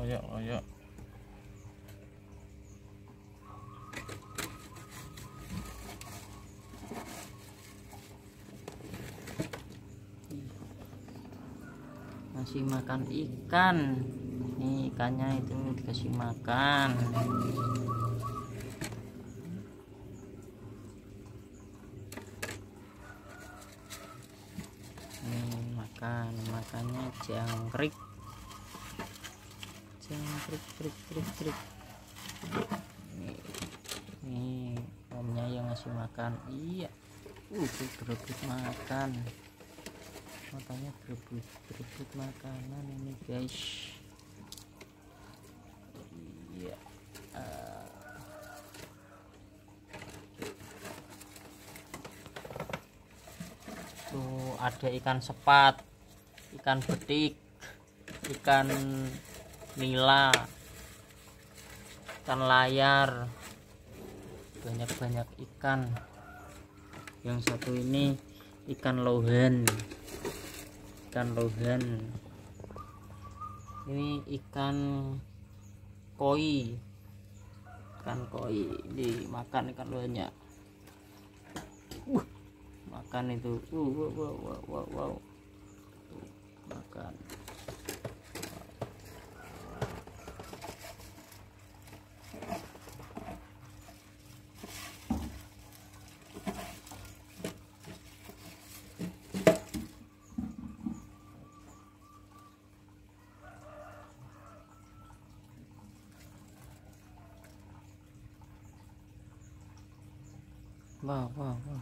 loyok masih makan ikan. Nih ikannya itu dikasih makan. Nih makan makannya jangkrik jangkrik krik krik krik nih, nih omnya yang ngasih makan. Iya. Uh berebut makan. Makanya berebut berebut makanan ini guys. Iya. Ah. tuh ada ikan sepat ikan betik ikan nila ikan layar banyak-banyak ikan. Yang satu ini ikan lohan ikan lohan ini ikan koi ikan koi dimakan ikan lohannya uh, makan itu. Uh, wow, wow, wow, wow, wow. Tuh, makan wow wow wow